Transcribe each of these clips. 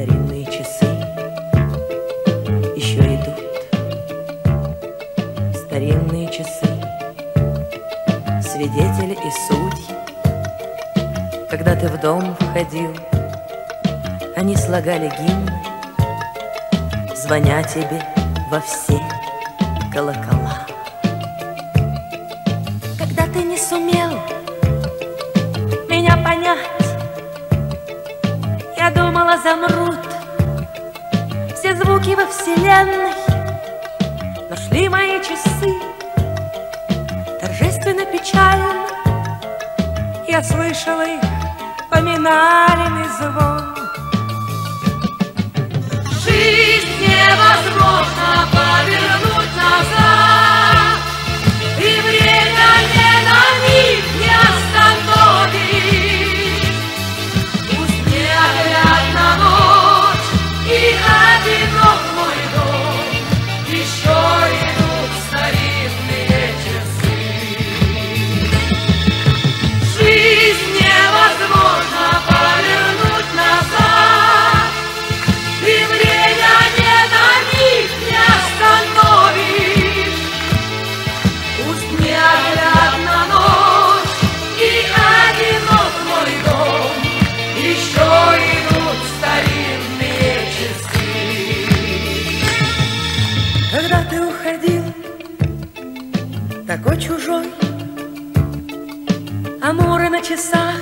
старинные часы еще идут. Старинные часы, свидетели и судьи, когда ты в дом входил, они слагали гимны, звоня тебе во все колокола. Когда ты не сумел Думала, замрут все звуки во вселенной, Но шли мои часы. Торжественно печально, Я слышала их поминальный звон. Жизнь невозможно повернуть Когда ты уходил, такой чужой, Амуры на часах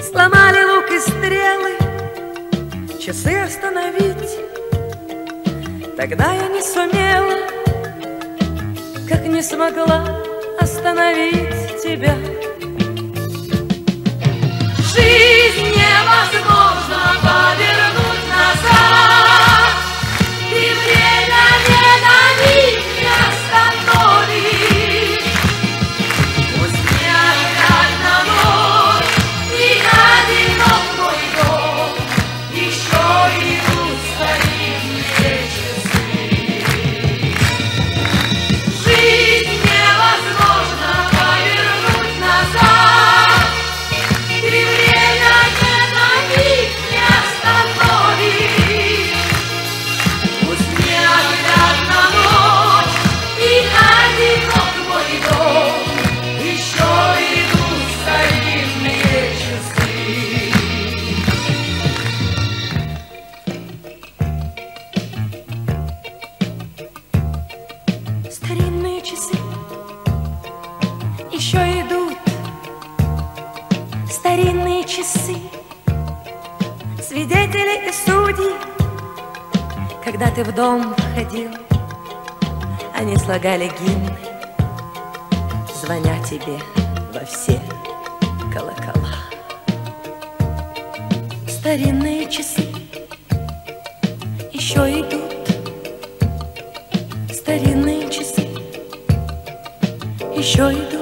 сломали лук и стрелы, Часы остановить. Тогда я не сумела, как не смогла остановить тебя. Старинные часы, свидетели и судьи. Когда ты в дом входил, Они слагали гимн, звоня тебе во все колокола. старинные часы еще идут. Старинные часы еще идут.